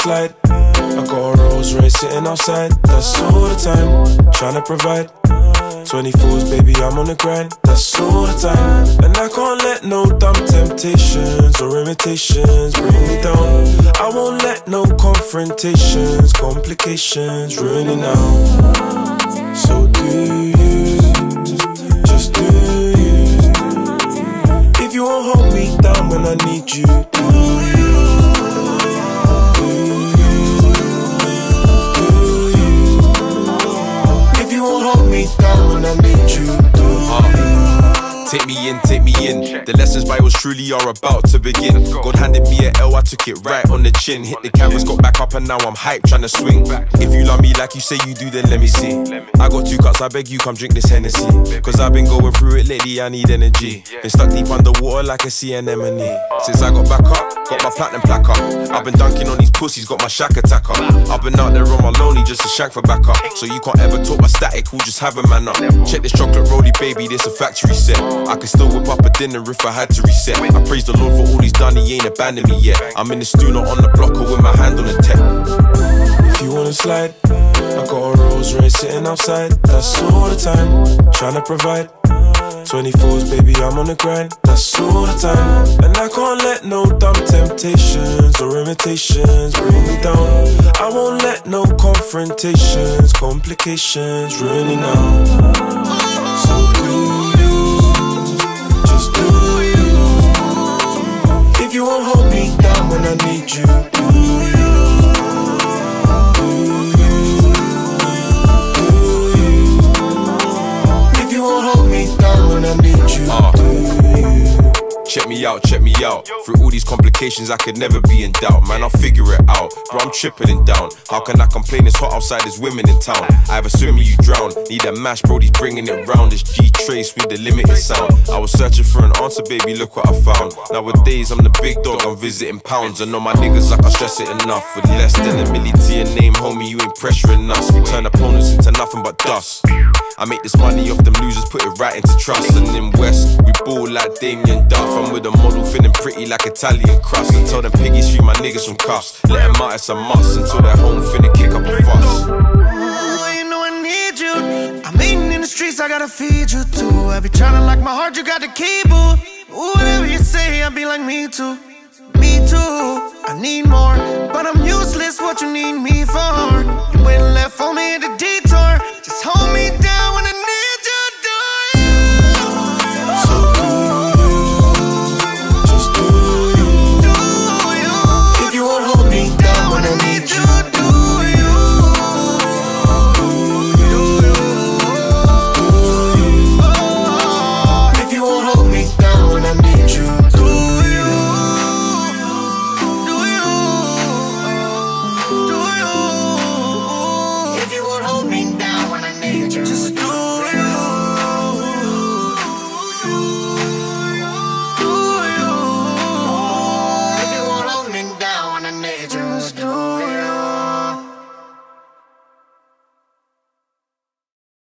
slide. I got a Rolls Royce sitting outside. That's all the time. Trying to provide. 24s, baby, I'm on the grind. That's all the time. And I can't let no dumb temptations or imitations bring me down. I won't let no confrontations, complications ruin it now. So do you, just do you. If you won't hold me down when I need you? I need you, you? Uh, take me in, take me in. The lessons Bibles truly are about to begin. God handed me a L, I took it right on the chin. Hit the cameras, got back up, and now I'm hyped, trying to swing. If you love me like you say you do, then let me see. I got two cups, I beg you, come drink this Hennessy. Cause I've been going through it lately, I need energy. Been stuck deep underwater like a sea anemone. Since I got back up, got my platinum plaque up. I've been dunking on these pussies, got my shack attack up. I've been out there on my lonely just to shank for backup. So you can't ever talk my static, we'll just have a man up. Check this chocolate rollie, baby, this a factory set. I can still whip up a dinner if I had to reset. I praise the Lord for all he's done, he ain't abandoned me yet. I'm in the stew, not on the blocker with my hand on the tech. If you wanna slide, I got a Rolls Royce sitting outside. That's all the time. Tryna provide. 24s, baby, I'm on the grind. That's all the time. And I can't let no dumb temptations or imitations bring me down. I won't let no confrontations, complications ruin it now. So just do. If you won't hold me down when I need you? Check me out, check me out. Through all these complications, I could never be in doubt. Man, I'll figure it out. Bro, I'm tripping and down. How can I complain? It's hot outside, there's women in town. I have a swimmer, you drown. Need a mash, bro, he's bringing it round. It's G Trace with the limited sound. I was searching for an answer, baby, look what I found. Nowadays, I'm the big dog, I'm visiting pounds. And all my niggas, like I stress it enough. With less than a milli to your name, homie, you ain't pressuring us. We turn opponents into nothing but dust. I make this money off them losers, put it right into trust. And in West, we ball like Damien Duff. Run with a model feeling pretty like Italian crust. And told them piggies free my niggas from cuffs. Let them out, it's a must. Until they home, finna kick up a fuss. You know I need you. I'm eating in the streets, I gotta feed you too. I be tryna lock my heart, you got the key, boo. Ooh, whatever you say, I be like me too. Me too. I need more, but I'm useless. What you need me for? You went left for me the detail.